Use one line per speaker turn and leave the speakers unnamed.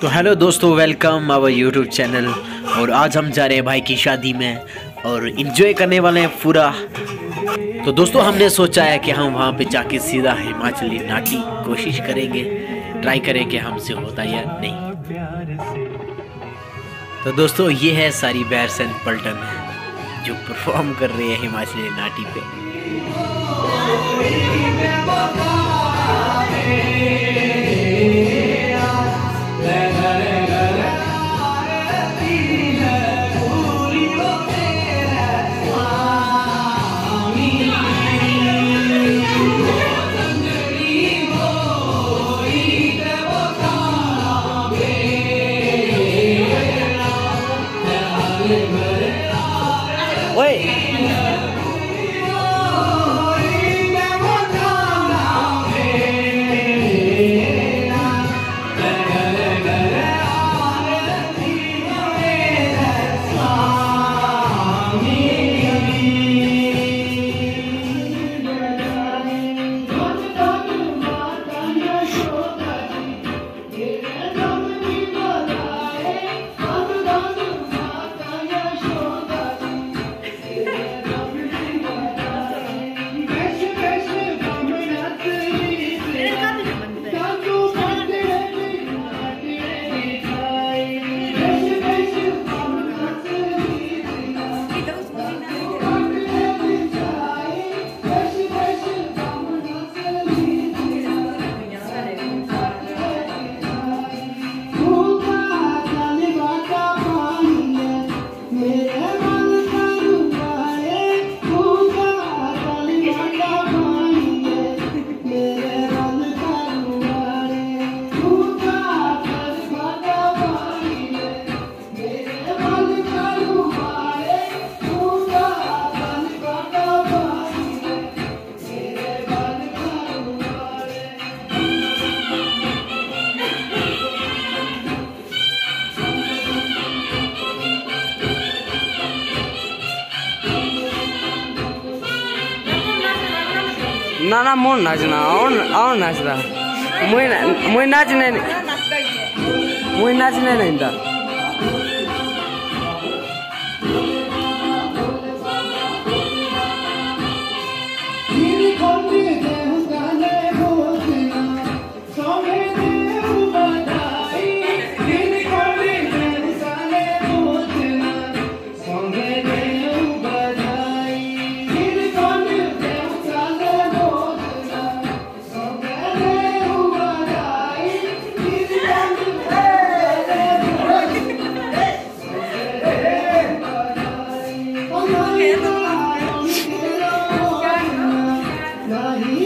तो हेलो दोस्तों welcome our YouTube channel और आज हम जा रहे हैं भाई की शादी में और इन्जॉय करने वाले हैं पूरा। तो दोस्तों, हमने सोचा है कि हम वहाँ पे जाके सीधा हिमाचली नाटी कोशिश करेंगे ट्राई करें कि हमसे होता या नहीं। तो दोस्तों, ये है सारी बैर्स एंड पल्टन जो परफॉर्म कर रहे हैं हिमाचली नाटी पे।
Wait. ना ना मोर नाचना आओ और नाचना। मुई मुई नाचने मुई नाचने नहीं था। Hare